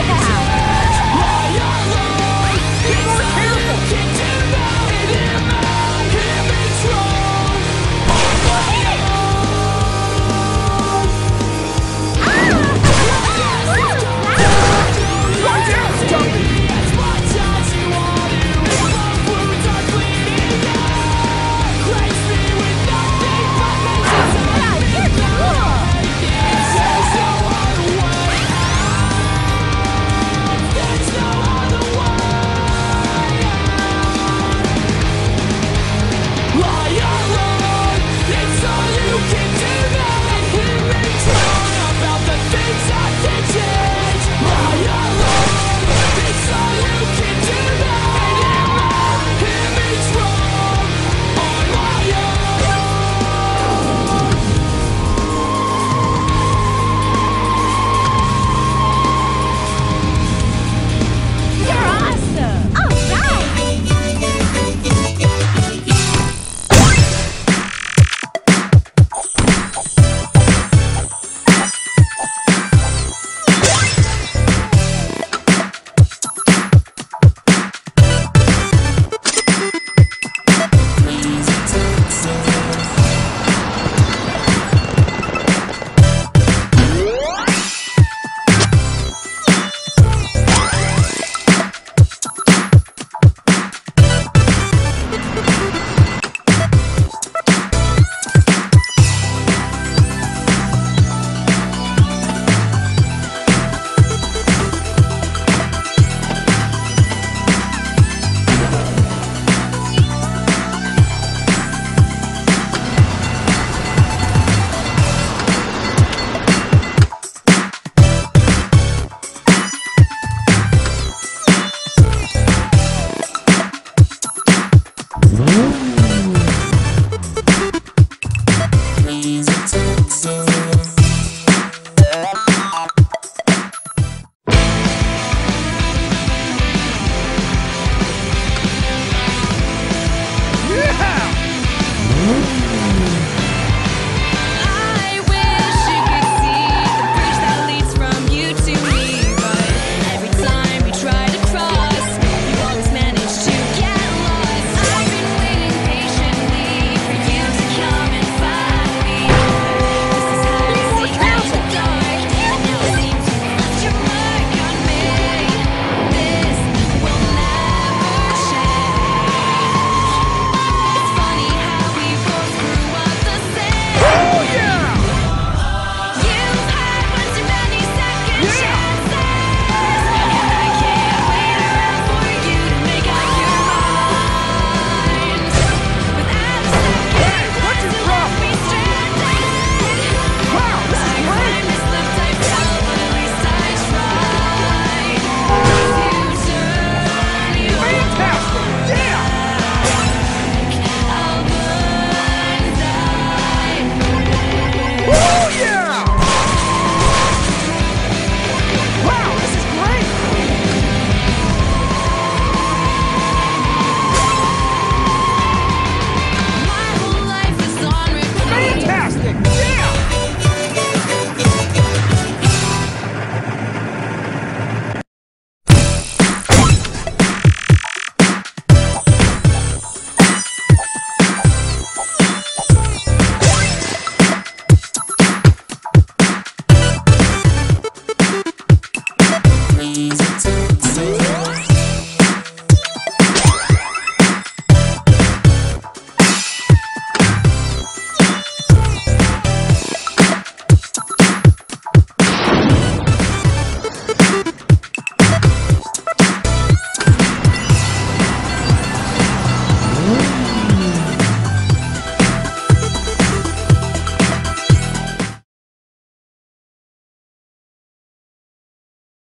About